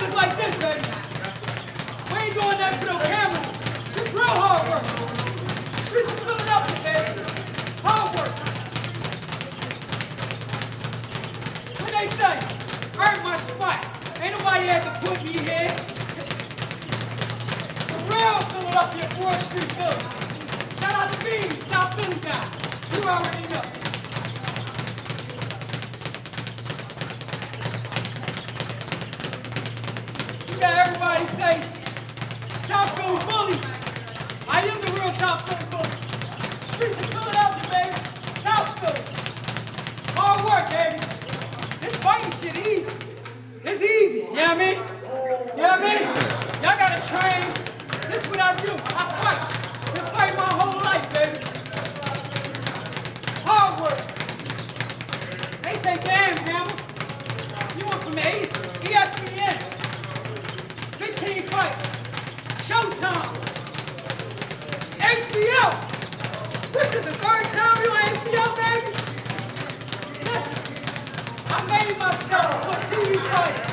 living like this, baby. We ain't doing that for no cameras. This real hard work. Streets of Philadelphia, baby. Hard work. What they say, earn my spot, ain't nobody had to put me here. The real Philadelphia 4th Street Philly. Shout out to me, South Philly guy. Two hour Got everybody say, Philly bully. I am the real South Philly bully. Streets of Philadelphia, baby. South Philly. Hard work, baby. This fighting shit easy. It's easy. You know what I mean? You know what I mean? Y'all gotta train. This what I do. I fight. Been fighting my whole life, baby. Hard work. They say, damn, Hammer. You went from the This is the third time you on HBO, baby. Listen, I made myself into a TV.